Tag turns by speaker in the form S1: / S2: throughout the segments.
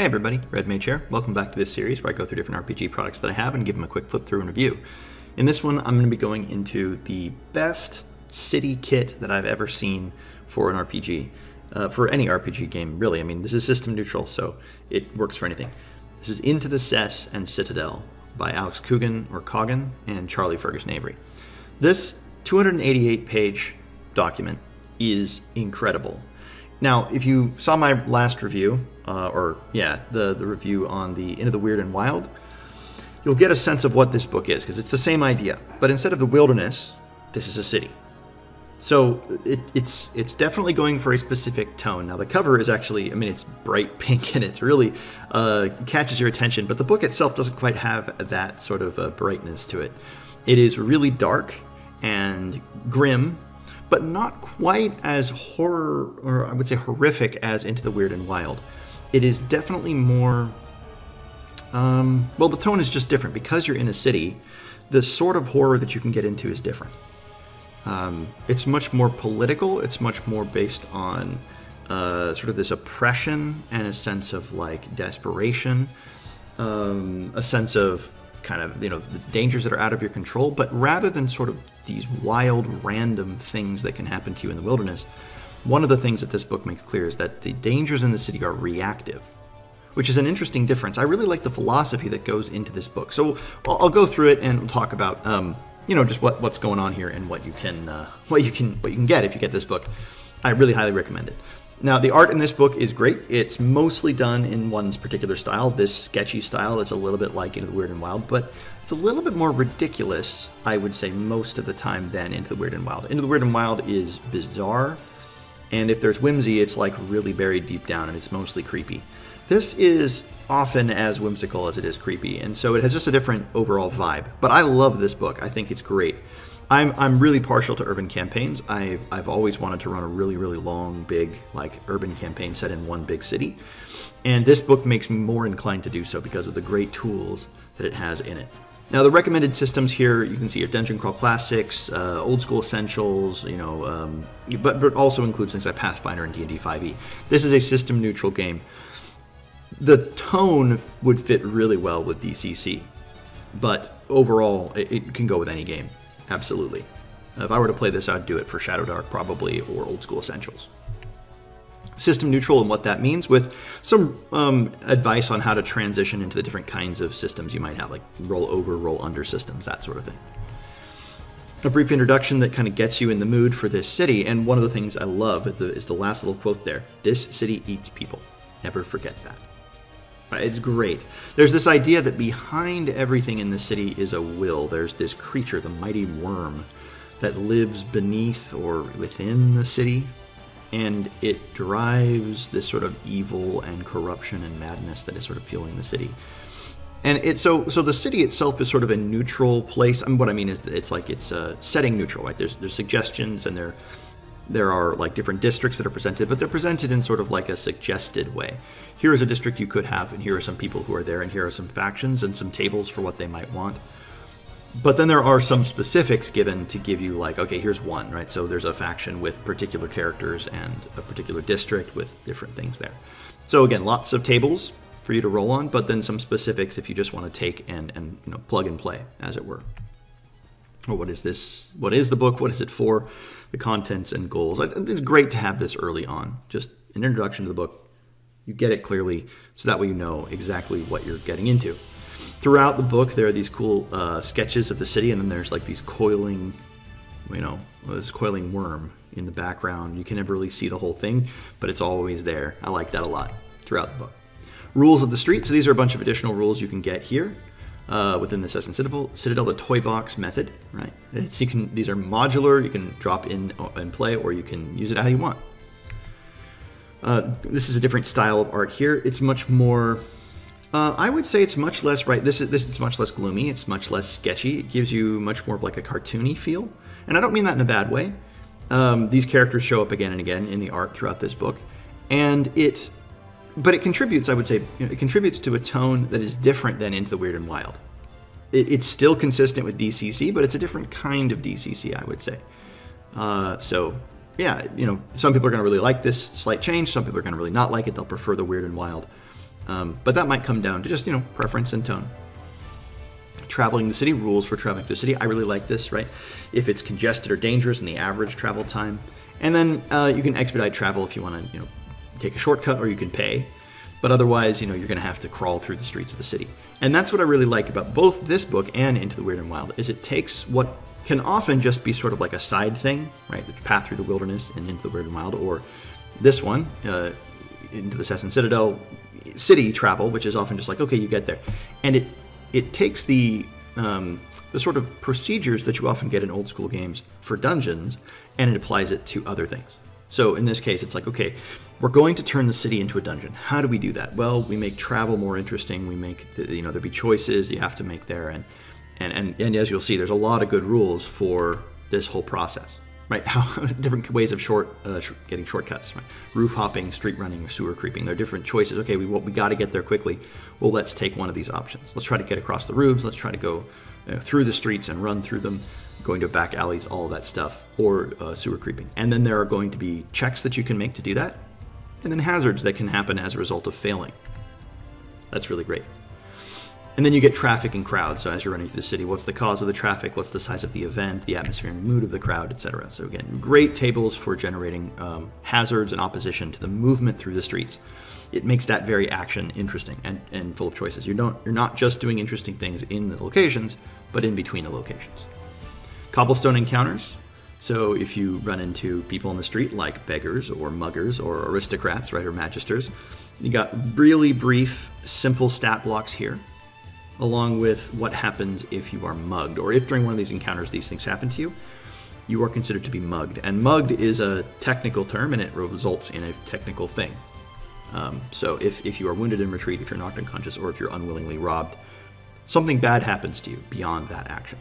S1: Hey everybody, Red Mage here. Welcome back to this series where I go through different RPG products that I have and give them a quick flip through and review. In this one, I'm going to be going into the best city kit that I've ever seen for an RPG, uh, for any RPG game, really. I mean, this is system neutral, so it works for anything. This is Into the Cess and Citadel by Alex Coogan or Coggan and Charlie Ferguson Avery. This 288 page document is incredible. Now, if you saw my last review, uh, or yeah, the, the review on the Into the Wyrd and Wild, you'll get a sense of what this book is, because it's the same idea. But instead of the wilderness, this is a city. So it, it's it's definitely going for a specific tone. Now the cover is actually, I mean, it's bright pink and it really uh, catches your attention. But the book itself doesn't quite have that sort of uh, brightness to it. It is really dark and grim but not quite as horror, or I would say horrific as Into the Wyrd and Wild. It is definitely more. Um, well, the tone is just different because you're in a city. The sort of horror that you can get into is different. Um, it's much more political. It's much more based on uh, sort of this oppression and a sense of like desperation, um, a sense of kind of you know the dangers that are out of your control. But rather than sort of these wild, random things that can happen to you in the wilderness, one of the things that this book makes clear is that the dangers in the city are reactive, which is an interesting difference. I really like the philosophy that goes into this book. So I'll, I'll go through it and we'll talk about, um, you know, just what, what's going on here and what you can, uh, what you can, what you can get if you get this book. I really highly recommend it. Now, the art in this book is great. It's mostly done in one's particular style, this sketchy style that's a little bit like Into the Wyrd and Wild, but it's a little bit more ridiculous, I would say, most of the time than Into the Wyrd and Wild. Into the Wyrd and Wild is bizarre, and if there's whimsy, it's like really buried deep down and it's mostly creepy. This is often as whimsical as it is creepy, and so it has just a different overall vibe. But I love this book. I think it's great. I'm, I'm really partial to urban campaigns. I've, I've always wanted to run a really, really long, big, like urban campaign set in one big city. And this book makes me more inclined to do so because of the great tools that it has in it. Now the recommended systems here, you can see are Dungeon Crawl Classics, uh, Old School Essentials, you know, um, but, but also includes things like Pathfinder and D&D 5e. This is a system neutral game. The tone would fit really well with DCC, but overall it, it can go with any game, absolutely. If I were to play this, I'd do it for Shadowdark probably, or Old School Essentials system neutral and what that means with some um, advice on how to transition into the different kinds of systems you might have, like roll over, roll under systems, that sort of thing. A brief introduction that kind of gets you in the mood for this city, and one of the things I love is the last little quote there This city eats people. Never forget that. It's great. There's this idea that behind everything in the city is a will. There's this creature, the mighty worm, that lives beneath or within the city and it drives this sort of evil and corruption and madness that is sort of fueling the city. And it so so the city itself is sort of a neutral place. I mean, what I mean is it's like it's uh, setting neutral. Right? There's there's suggestions and there there are like different districts that are presented, but they're presented in sort of like a suggested way. Here is a district you could have, and here are some people who are there, and here are some factions and some tables for what they might want. But then there are some specifics given to give you like, okay, here's one, right? So there's a faction with particular characters and a particular district with different things there. So again, lots of tables for you to roll on, but then some specifics if you just want to take and, and you know plug and play, as it were. Well, what is this? What is the book? What is it for? The contents and goals. It's great to have this early on. Just an introduction to the book. You get it clearly, so that way you know exactly what you're getting into throughout the book, there are these cool uh, sketches of the city, and then there's like these coiling, you know, this coiling worm in the background. You can never really see the whole thing, but it's always there. I like that a lot throughout the book. Rules of the street. So these are a bunch of additional rules you can get here. Uh, within the Cess and Citadel, Citadel, the toy box method, right? It's, you can these are modular. You can drop in and play, or you can use it how you want. Uh, this is a different style of art here. It's much more uh, I would say it's much less right. This is this is much less gloomy. It's much less sketchy. It gives you much more of like a cartoony feel, and I don't mean that in a bad way. Um, these characters show up again and again in the art throughout this book, and it, but it contributes. I would say it contributes to a tone that is different than Into the Wyrd and Wild. It, it's still consistent with DCC, but it's a different kind of DCC. I would say. Uh, so yeah, you know, some people are going to really like this slight change. Some people are going to really not like it. They'll prefer the Wyrd and Wild. Um, but that might come down to just, you know, preference and tone. Traveling the city, rules for traveling the city. I really like this, right? If it's congested or dangerous and the average travel time. And then uh, you can expedite travel if you want to, you know, take a shortcut or you can pay. But otherwise, you know, you're going to have to crawl through the streets of the city. And that's what I really like about both this book and Into the Wyrd and Wild is it takes what can often just be sort of like a side thing, right? The path through the wilderness and Into the Wyrd and Wild, or this one, uh, Into the Cess and Citadel, city travel, which is often just like, okay, you get there. And it it takes the um, the sort of procedures that you often get in old school games for dungeons, and it applies it to other things. So in this case, it's like, okay, we're going to turn the city into a dungeon. How do we do that? Well, we make travel more interesting. We make, you know, there be choices you have to make there, and and and, and as you'll see, there's a lot of good rules for this whole process right? How different ways of short uh, sh- getting shortcuts, right? Roof hopping, street running, sewer creeping. There are different choices. Okay, we we got to get there quickly. Well, let's take one of these options. Let's try to get across the roofs. Let's try to go you know, through the streets and run through them, going to back alleys, all that stuff, or uh, sewer creeping. And then there are going to be checks that you can make to do that, and then hazards that can happen as a result of failing. That's really great. And then you get traffic and crowd. So as you're running through the city, what's the cause of the traffic? What's the size of the event? The atmosphere and mood of the crowd, etc. So again, great tables for generating um, hazards and opposition to the movement through the streets. It makes that very action interesting and, and full of choices. You don't you're not just doing interesting things in the locations, but in between the locations. Cobblestone encounters. So if you run into people on the street like beggars or muggers or aristocrats, right, or magisters, you got really brief, simple stat blocks here along with what happens if you are mugged, or if during one of these encounters these things happen to you, you are considered to be mugged. And mugged is a technical term and it results in a technical thing. Um, so if, if you are wounded in retreat, if you're knocked unconscious, or if you're unwillingly robbed, something bad happens to you beyond that action.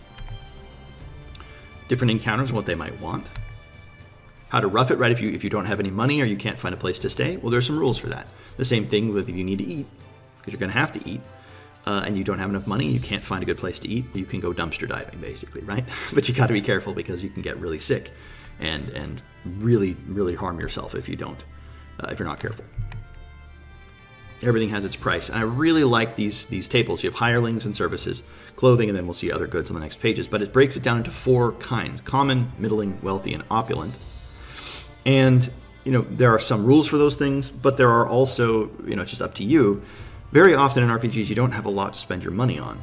S1: Different encounters and what they might want. How to rough it, right? If you if you don't have any money or you can't find a place to stay, well, there's some rules for that. The same thing with if you need to eat, because you're going to have to eat uh, and you don't have enough money, you can't find a good place to eat, you can go dumpster diving, basically, right? but you got to be careful because you can get really sick, and and really really harm yourself if you don't, uh, if you're not careful. Everything has its price, and I really like these these tables. You have hirelings and services, clothing, and then we'll see other goods on the next pages. But it breaks it down into four kinds: common, middling, wealthy, and opulent. And you know there are some rules for those things, but there are also you know it's just up to you very often in RPGs, you don't have a lot to spend your money on.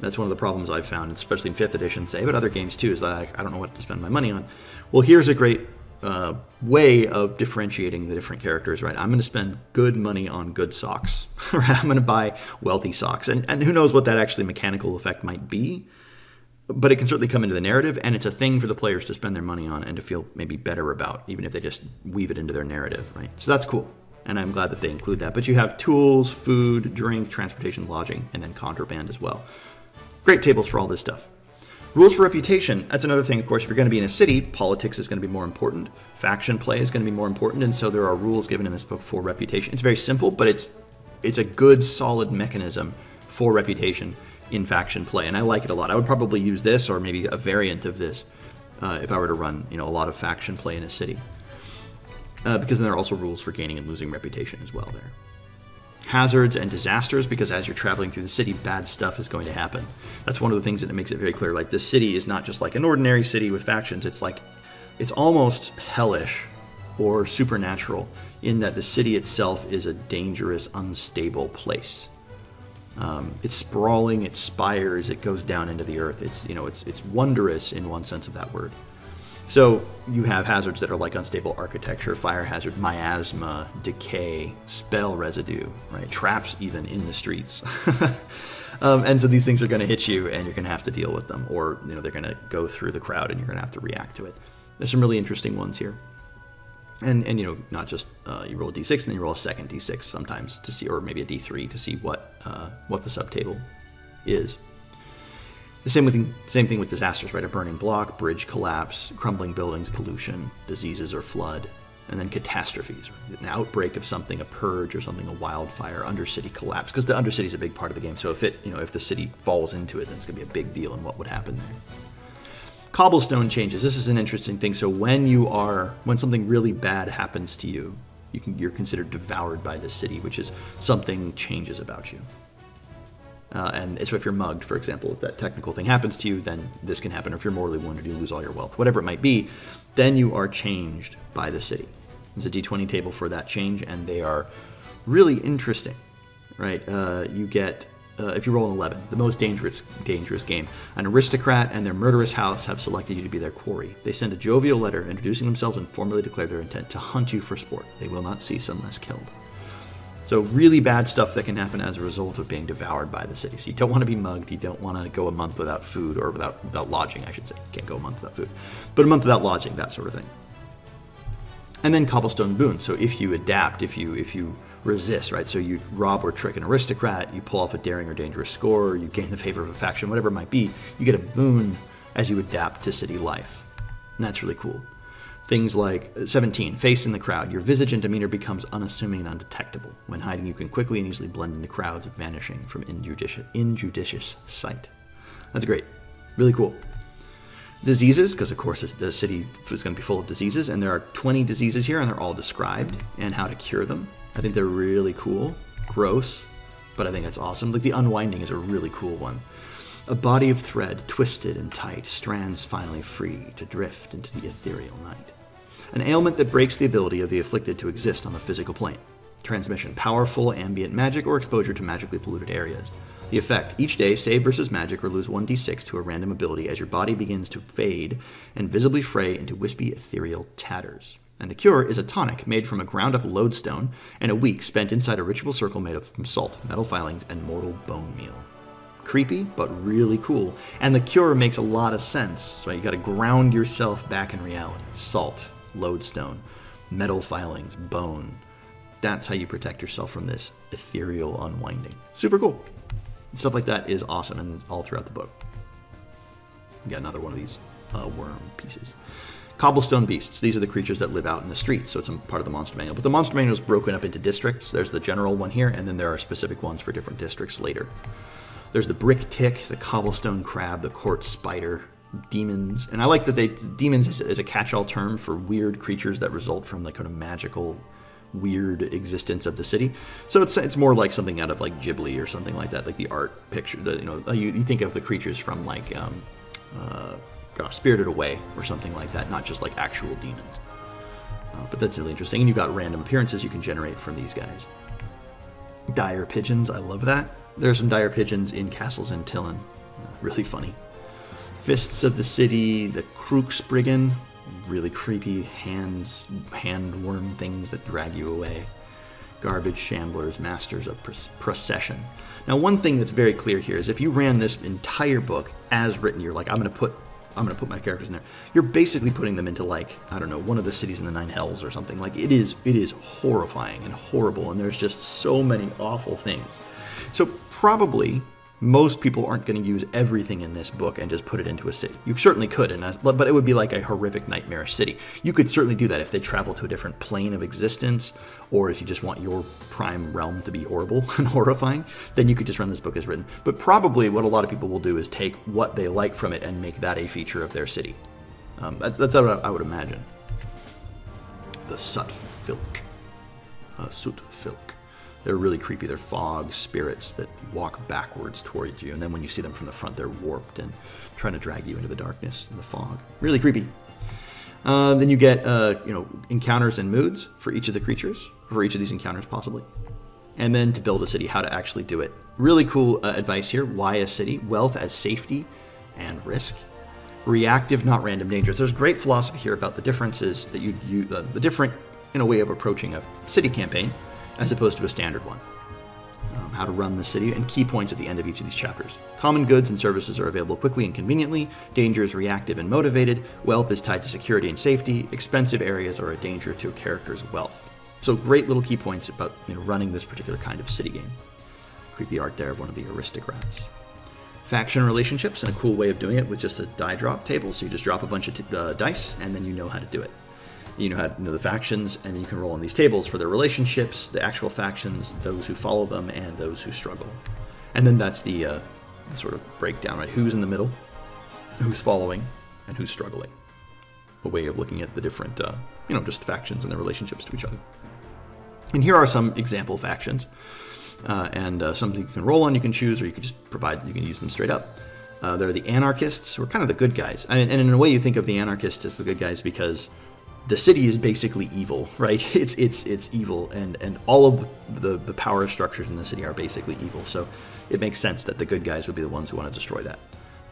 S1: That's one of the problems I've found, especially in 5th edition, say, but other games too, is that I, I don't know what to spend my money on. Well, here's a great uh, way of differentiating the different characters, right? I'm going to spend good money on good socks, right? I'm going to buy wealthy socks. And, and who knows what that actually mechanical effect might be, but it can certainly come into the narrative, and it's a thing for the players to spend their money on and to feel maybe better about, even if they just weave it into their narrative, right? So that's cool and I'm glad that they include that. But you have tools, food, drink, transportation, lodging, and then contraband as well. Great tables for all this stuff. Rules for reputation. That's another thing, of course. If you're going to be in a city, politics is going to be more important. Faction play is going to be more important, and so there are rules given in this book for reputation. It's very simple, but it's it's a good, solid mechanism for reputation in faction play, and I like it a lot. I would probably use this or maybe a variant of this uh, if I were to run, you know, a lot of faction play in a city uh, because then there are also rules for gaining and losing reputation as well there. Hazards and disasters, because as you're traveling through the city, bad stuff is going to happen. That's one of the things that makes it very clear. Like, this city is not just like an ordinary city with factions, it's like, it's almost hellish or supernatural in that the city itself is a dangerous, unstable place. Um, it's sprawling, it spires, it goes down into the earth. It's you know, it's it's wondrous in one sense of that word. So you have hazards that are like unstable architecture, fire hazard, miasma, decay, spell residue, right? Traps even in the streets. um, and so these things are going to hit you, and you're going to have to deal with them, or you know they're going to go through the crowd, and you're going to have to react to it. There's some really interesting ones here. And, and you know not just uh, you roll a d6 and then you roll a second d6 sometimes to see or maybe a d3 to see what uh, what the subtable is the same, with, same thing with disasters, right? A burning block, bridge collapse, crumbling buildings, pollution, diseases or flood, and then catastrophes, right? an outbreak of something, a purge or something, a wildfire, undercity collapse, because the undercity is a big part of the game. So if it, you know, if the city falls into it, then it's going to be a big deal, and what would happen there? Cobblestone changes. This is an interesting thing. So when you are, when something really bad happens to you, You can, you're considered devoured by the city, which is something changes about you. Uh, and so if you're mugged, for example, if that technical thing happens to you, then this can happen. Or if you're mortally wounded, you lose all your wealth, whatever it might be, then you are changed by the city. There's a d20 table for that change, and they are really interesting, right? Uh, you get uh, if you roll an 11, the most dangerous dangerous game. An aristocrat and their murderous house have selected you to be their quarry. They send a jovial letter introducing themselves and formally declare their intent to hunt you for sport. They will not cease unless killed. So really bad stuff that can happen as a result of being devoured by the city. So you don't want to be mugged. You don't want to go a month without food or without without lodging, I should say. You can't go a month without food, but a month without lodging, that sort of thing. And then cobblestone boon. So if you adapt, if you if you resist, right? So you rob or trick an aristocrat, you pull off a daring or dangerous score, you gain the favor of a faction, whatever it might be, you get a boon as you adapt to city life. And that's really cool. Things like uh, 17, face in the crowd. Your visage and demeanor becomes unassuming and undetectable. When hiding, you can quickly and easily blend into crowds, vanishing from injudicious, injudicious sight. That's great. Really cool. Diseases, because of course the city is going to be full of diseases, and there are 20 diseases here, and they're all described, and how to cure them. I think they're really cool. Gross, but I think that's awesome. Like the unwinding is a really cool one. A body of thread, twisted and tight, strands finally free to drift into the ethereal night. An ailment that breaks the ability of the afflicted to exist on the physical plane. Transmission, powerful ambient magic or exposure to magically polluted areas. The effect, each day save versus magic or lose 1d6 to a random ability as your body begins to fade and visibly fray into wispy ethereal tatters. And the cure is a tonic made from a ground up lodestone and a week spent inside a ritual circle made of salt, metal filings, and mortal bone meal. Creepy, but really cool. And the cure makes a lot of sense, right? You gotta ground yourself back in reality. Salt, lodestone, metal filings, bone. That's how you protect yourself from this ethereal unwinding. Super cool. Stuff like that is awesome and all throughout the book. We got another one of these uh, worm pieces. Cobblestone beasts. These are the creatures that live out in the streets, so it's a part of the monster manual. But the monster manual is broken up into districts. There's the general one here, and then there are specific ones for different districts later. There's the brick tick, the cobblestone crab, the court spider, demons, and I like that they demons is, is a catch-all term for weird creatures that result from the kind of magical, weird existence of the city. So it's it's more like something out of like Ghibli or something like that, like the art picture. The, you know, you, you think of the creatures from like. Um, uh, gosh, Spirited Away or something like that, not just like actual demons. Uh, but that's really interesting. And you've got random appearances you can generate from these guys. Dire pigeons, I love that. There are some dire pigeons in Castle Xyntillan. Really funny. Fists of the City, the Crookspriggan, really creepy hands, hand worm things that drag you away. Garbage shamblers, masters of procession. Now, one thing that's very clear here is if you ran this entire book as written, you're like, I'm going to put I'm going to put my characters in there. You're basically putting them into like I don't know one of the cities in the nine hells or something. Like it is it is horrifying and horrible, and there's just so many awful things. So probably most people aren't going to use everything in this book and just put it into a city. You certainly could, and but it would be like a horrific, nightmarish city. You could certainly do that if they travel to a different plane of existence, or if you just want your prime realm to be horrible and horrifying. Then you could just run this book as written. But probably what a lot of people will do is take what they like from it and make that a feature of their city. Um, that's, that's what I would imagine. The Sutfilk. Uh, Sutfilk. They're really creepy. They're fog spirits that walk backwards towards you, and then when you see them from the front, they're warped and trying to drag you into the darkness and the fog. Really creepy. Uh, then you get uh, you know encounters and moods for each of the creatures, for each of these encounters possibly, and then to build a city, how to actually do it. Really cool uh, advice here. Why a city? Wealth as safety and risk. Reactive, not random dangers. There's great philosophy here about the differences that you, you the different in a way of approaching a city campaign as opposed to a standard one. Um, how to run the city, and key points at the end of each of these chapters. Common goods and services are available quickly and conveniently. Danger is reactive and motivated. Wealth is tied to security and safety. Expensive areas are a danger to a character's wealth. So great little key points about you know, running this particular kind of city game. Creepy art there of one of the aristocrats. Faction relationships and a cool way of doing it with just a die drop table. So you just drop a bunch of uh, dice and then you know how to do it you know how to know the factions, and you can roll on these tables for their relationships, the actual factions, those who follow them, and those who struggle. And then that's the, uh, the sort of breakdown, right? Who's in the middle, who's following, and who's struggling. A way of looking at the different, uh, you know, just factions and their relationships to each other. And here are some example factions. Uh, and uh, something you can roll on, you can choose, or you can just provide, you can use them straight up. Uh, there are the anarchists, who are kind of the good guys. And, and in a way, you think of the anarchists as the good guys because the city is basically evil, right? It's it's it's evil, and and all of the the power structures in the city are basically evil. So it makes sense that the good guys would be the ones who want to destroy that.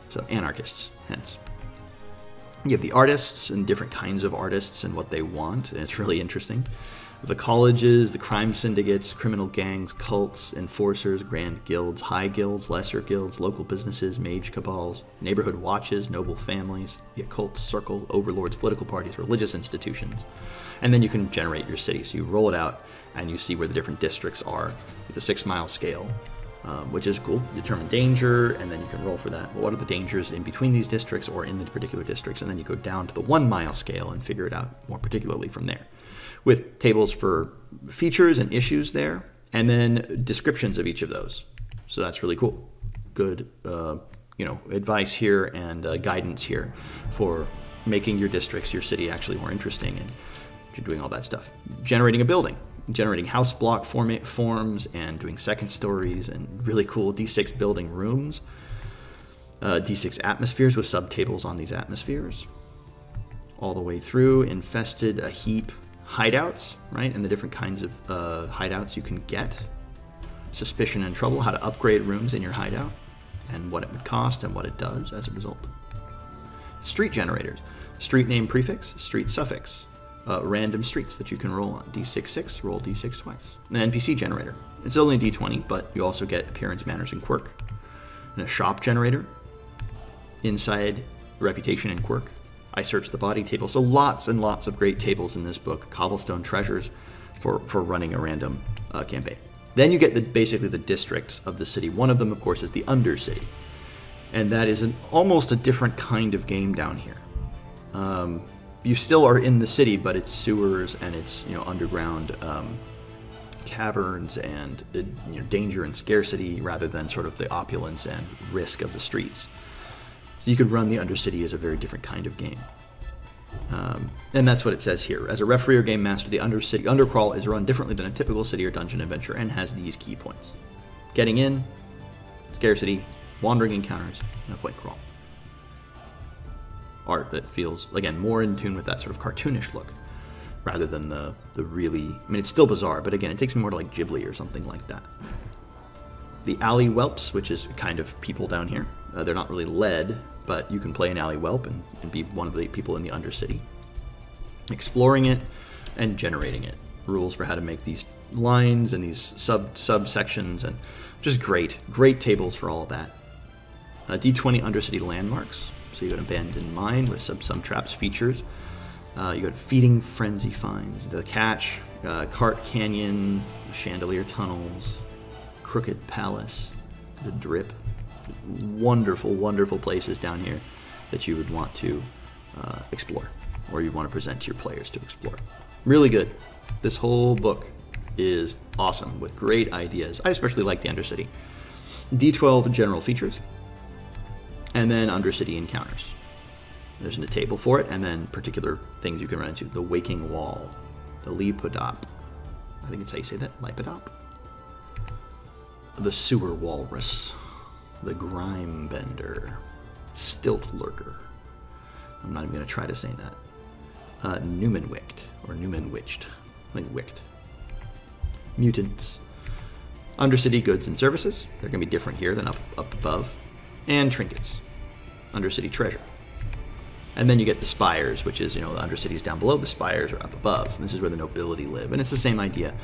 S1: So anarchists, hence. You have the artists and different kinds of artists and what they want, and it's really interesting the colleges, the crime syndicates, criminal gangs, cults, enforcers, grand guilds, high guilds, lesser guilds, local businesses, mage cabals, neighborhood watches, noble families, the occult circle, overlords, political parties, religious institutions. And then you can generate your city. So you roll it out and you see where the different districts are with a six mile scale. Um, which is cool. You determine danger, and then you can roll for that. What are the dangers in between these districts or in the particular districts? And then you go down to the one mile scale and figure it out more particularly from there with tables for features and issues there, and then descriptions of each of those. So that's really cool. Good, uh, you know, advice here and uh, guidance here for making your districts, your city actually more interesting, and doing all that stuff. Generating a building, generating house block form- forms, and doing second stories, and really cool D6 building rooms. Uh, D6 atmospheres with subtables on these atmospheres. All the way through, infested a heap hideouts, right, and the different kinds of uh, hideouts you can get. Suspicion and trouble, how to upgrade rooms in your hideout, and what it would cost and what it does as a result. Street generators, street name prefix, street suffix, uh, random streets that you can roll on. D6 roll D6 twice. An NPC generator. It's only D20, but you also get appearance, manners, and quirk. And a shop generator. Inside, reputation and quirk. I searched the body table. So lots and lots of great tables in this book, cobblestone treasures for, for running a random uh, campaign. Then you get the, basically the districts of the city. One of them, of course, is the Undercity. And that is an, almost a different kind of game down here. Um, you still are in the city, but it's sewers and it's you know underground um, caverns and uh, you know, danger and scarcity rather than sort of the opulence and risk of the streets. So you could run the Undercity as a very different kind of game. Um, and that's what it says here. As a referee or game master, the Undercity Undercrawl is run differently than a typical city or dungeon adventure and has these key points. Getting in, scarcity, wandering encounters, and a point crawl. Art that feels, again, more in tune with that sort of cartoonish look rather than the, the really. I mean, it's still bizarre, but again, it takes me more to like Ghibli or something like that. The Alley Whelps, which is kind of people down here. Uh, they're not really led, but you can play an alley whelp and, and be one of the people in the Undercity. Exploring it and generating it. Rules for how to make these lines and these sub subsections and just great, great tables for all of that. Uh, D20 Undercity landmarks. So you got abandoned mine with some some traps features. Uh, you got feeding frenzy finds, the catch, uh, cart canyon, chandelier tunnels, crooked palace, the drip, wonderful, wonderful places down here that you would want to uh, explore or you want to present to your players to explore. Really good. This whole book is awesome with great ideas. I especially like the Undercity. D12 general features, and then Undercity encounters. There's a table for it, and then particular things you can run into. The Waking Wall, the Lipodop. I think it's how you say that, Lipodop. The Sewer Walrus the Grime Bender, Stilt Lurker. I'm not even going to try to say that. Uh, Newmanwicht, or Newmanwiched, like Wicht. Mutants. Undercity goods and services. They're going to be different here than up, up above. And trinkets. Undercity treasure. And then you get the spires, which is, you know, the undercities down below, the spires are up above. And this is where the nobility live. And it's the same idea.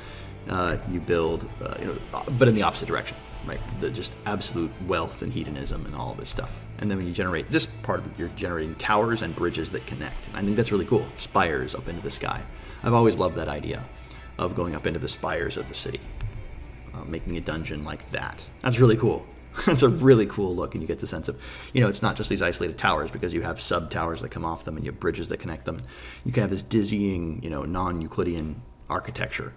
S1: Uh, you build, uh, you know, but in the opposite direction right? The just absolute wealth and hedonism and all this stuff. And then when you generate this part of it, you're generating towers and bridges that connect. And I think that's really cool. Spires up into the sky. I've always loved that idea of going up into the spires of the city, uh, making a dungeon like that. That's really cool. That's a really cool look, and you get the sense of, you know, it's not just these isolated towers because you have sub towers that come off them and you have bridges that connect them. You can have this dizzying, you know, non Euclidean architecture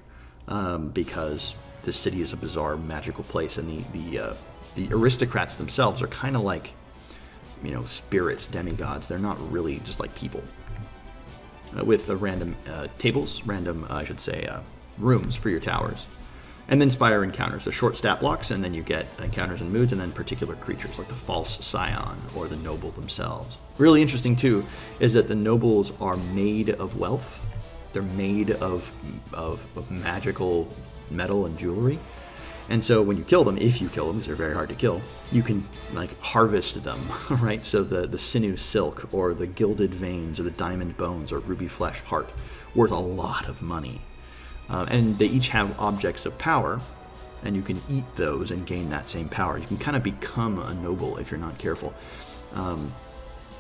S1: um, because this city is a bizarre, magical place, and the the uh, the aristocrats themselves are kind of like, you know, spirits, demigods. They're not really just like people. Uh, with random uh, tables, random, uh, I should say, uh, rooms for your towers. And then Spire encounters, the short stat blocks, and then you get encounters and moods, and then particular creatures like the False Scion or the Noble themselves. Really interesting, too, is that the Nobles are made of wealth. They're made of, of, of magical metal and jewelry. And so when you kill them, if you kill them, because they're very hard to kill, you can like harvest them, right? So the, the sinew silk or the gilded veins or the diamond bones or ruby flesh heart worth a lot of money. Uh, and they each have objects of power, and you can eat those and gain that same power. You can kind of become a noble if you're not careful. Um,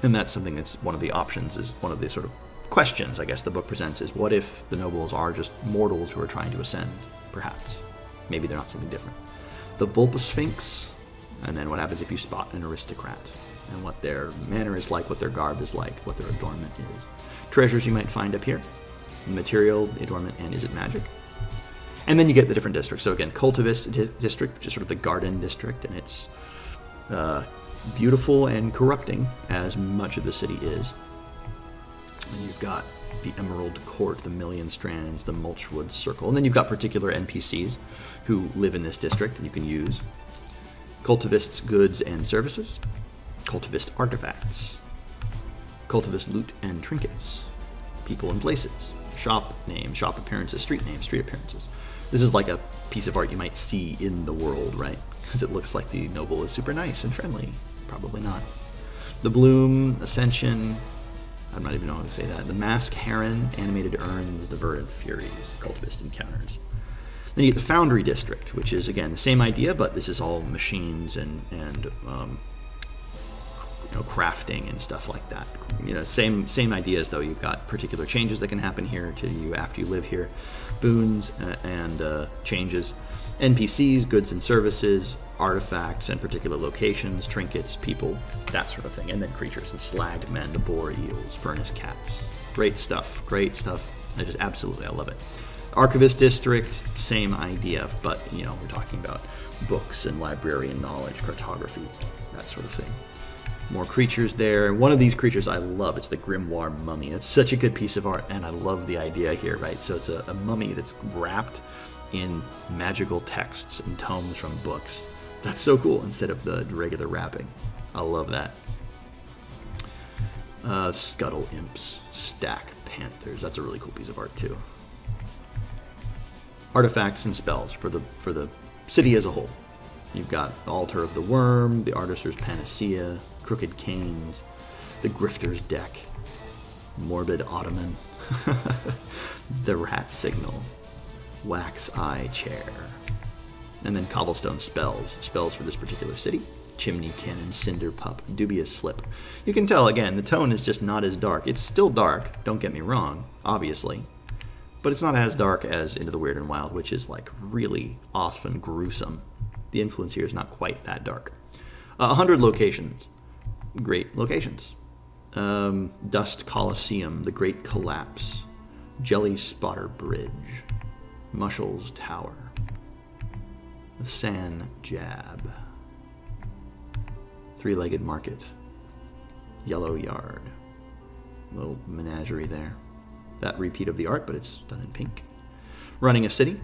S1: and that's something that's one of the options, is one of the sort of questions I guess the book presents is what if the nobles are just mortals who are trying to ascend, perhaps? Maybe they're not something different. The Vulpasphinx, and then what happens if you spot an aristocrat, and what their manner is like, what their garb is like, what their adornment is. Treasures you might find up here material, adornment, and is it magic? And then you get the different districts. So again, Cultivist di- district, which is sort of the garden district, and it's uh, beautiful and corrupting, as much of the city is. And you've got the Emerald Court, the Million Strands, the Mulchwood Circle, and then you've got particular NPCs who live in this district and you can use. Cultivist's goods and services, cultivist artifacts, cultivist loot and trinkets, people and places, shop name, shop appearances, street names, street appearances. This is like a piece of art you might see in the world, right? Because it looks like the noble is super nice and friendly. Probably not. The Bloom, Ascension, I'm not even know how to say that. The Mask Heron, Animated Urns, the Verdant Furies, Cultivist Encounters. Then you get the Foundry District, which is, again, the same idea, but this is all machines and, and um, you know, crafting and stuff like that. You know, same same ideas though. You've got particular changes that can happen here to you after you live here, boons uh, and uh, changes, NPCs, goods and services, artifacts and particular locations, trinkets, people, that sort of thing, and then creatures: the slag men, the boar eels, furnace cats. Great stuff. Great stuff. I just absolutely I love it. Archivist district, same idea, but you know we're talking about books and librarian knowledge, cartography, that sort of thing more creatures there. One of these creatures I love. It's the Grimoire Mummy. It's such a good piece of art, and I love the idea here, right? So it's a, a mummy that's wrapped in magical texts and tomes from books. That's so cool instead of the regular wrapping. I love that. Uh, Scuttle Imps, Stack Panthers. That's a really cool piece of art too. Artifacts and spells for the for the city as a whole. You've got Altar of the Worm, the Artiser's Panacea, Crooked Canes, the Grifter's Deck, Morbid Ottoman, the Rat Signal, Wax Eye Chair, and then Cobblestone Spells, spells for this particular city. Chimney Cannon, Cinder Pup, Dubious Slip. You can tell, again, the tone is just not as dark. It's still dark, don't get me wrong, obviously, but it's not as dark as Into the Wyrd and Wild, which is like really often gruesome. The influence here is not quite that dark. A uh, hundred locations, great locations. Um, Dust Coliseum, The Great Collapse, Jelly Spotter Bridge, Mushel's Tower, the San Jab, Three Legged Market, Yellow Yard, little menagerie there. That repeat of the art, but it's done in pink. Running a city,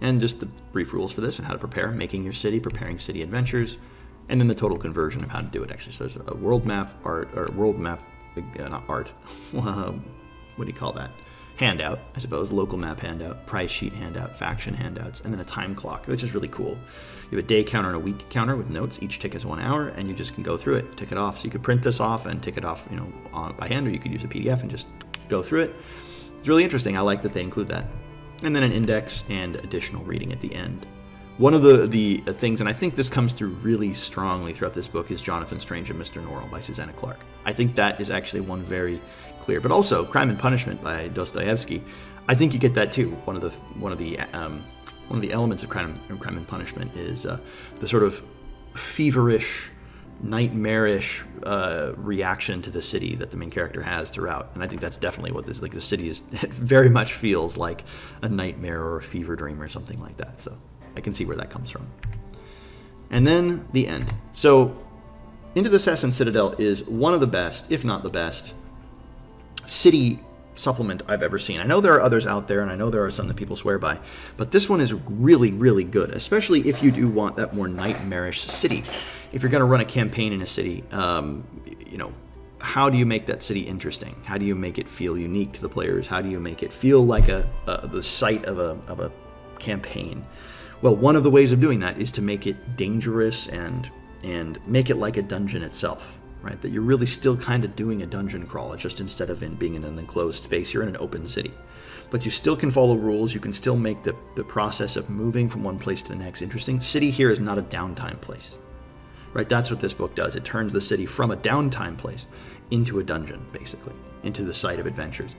S1: and just the brief rules for this and how to prepare, making your city, preparing city adventures, and then the total conversion of how to do it. Actually, so there's a world map art or world map, uh, not art. what do you call that? Handout, I suppose. Local map handout, price sheet handout, faction handouts, and then a time clock, which is really cool. You have a day counter and a week counter with notes. Each tick is one hour, and you just can go through it, tick it off. So you could print this off and tick it off, you know, by hand, or you could use a PDF and just go through it. It's really interesting. I like that they include that and then an index and additional reading at the end. One of the, the things, and I think this comes through really strongly throughout this book, is Jonathan Strange and Mr. Norrell by Susanna Clarke. I think that is actually one very clear. But also Crime and Punishment by Dostoevsky. I think you get that too. One of the one of the um, one of the elements of Crime, Crime and Punishment is uh, the sort of feverish nightmarish uh, reaction to the city that the main character has throughout, and I think that's definitely what this like. The city is it very much feels like a nightmare or a fever dream or something like that. So I can see where that comes from. And then the end. So Into the Cess and Citadel is one of the best, if not the best, city supplement I've ever seen. I know there are others out there, and I know there are some that people swear by, but this one is really, really good, especially if you do want that more nightmarish city. If you're going to run a campaign in a city, um, you know, how do you make that city interesting? How do you make it feel unique to the players? How do you make it feel like a, a the site of a, of a campaign? Well, one of the ways of doing that is to make it dangerous and and make it like a dungeon itself right? That you're really still kind of doing a dungeon crawl. It's just instead of in being in an enclosed space, you're in an open city. But you still can follow rules. You can still make the, the process of moving from one place to the next interesting. City here is not a downtime place, right? That's what this book does. It turns the city from a downtime place into a dungeon, basically, into the site of adventures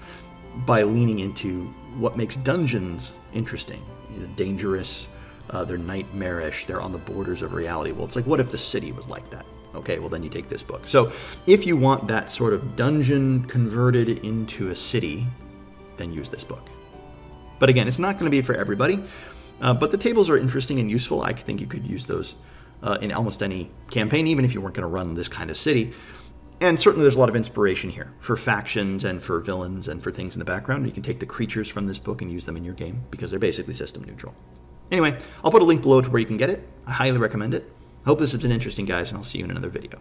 S1: by leaning into what makes dungeons interesting, you know, dangerous, uh, they're nightmarish, they're on the borders of reality. Well, it's like, what if the city was like that? Okay, well, then you take this book. So if you want that sort of dungeon converted into a city, then use this book. But again, it's not going to be for everybody, uh, but the tables are interesting and useful. I think you could use those uh, in almost any campaign, even if you weren't going to run this kind of city. And certainly there's a lot of inspiration here for factions and for villains and for things in the background. You can take the creatures from this book and use them in your game because they're basically system neutral. Anyway, I'll put a link below to where you can get it. I highly recommend it. Hope this has been interesting, guys, and I'll see you in another video.